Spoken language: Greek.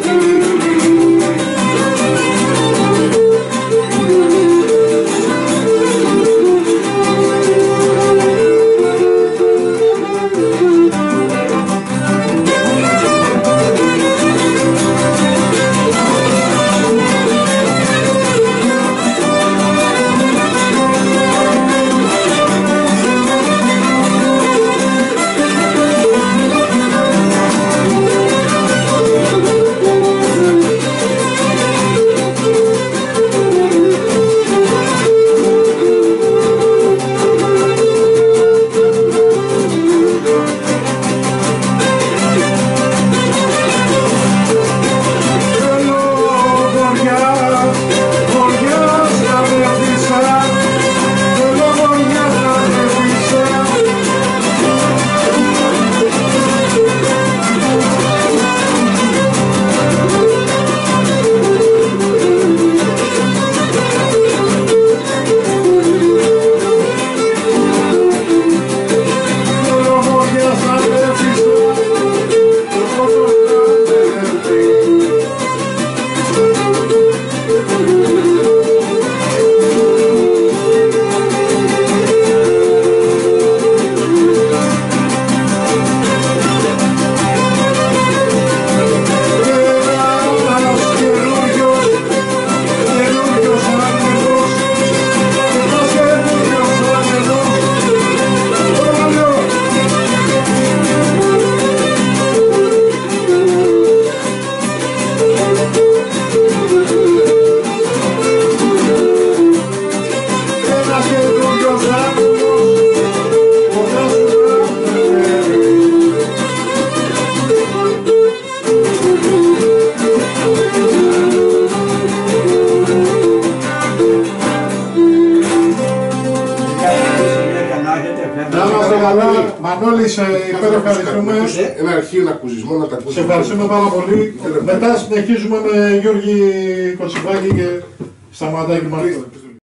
Lord. Μανώλης, σε υπέροχα ευχαριστούμε. Ένα αρχείο ακουζισμό να τα ακούσει. Σε ευχαριστούμε πάρα πολύ. Μετά συνεχίζουμε με Γιώργη Κοτσιβάκη και Σταματάκη Μάρκο.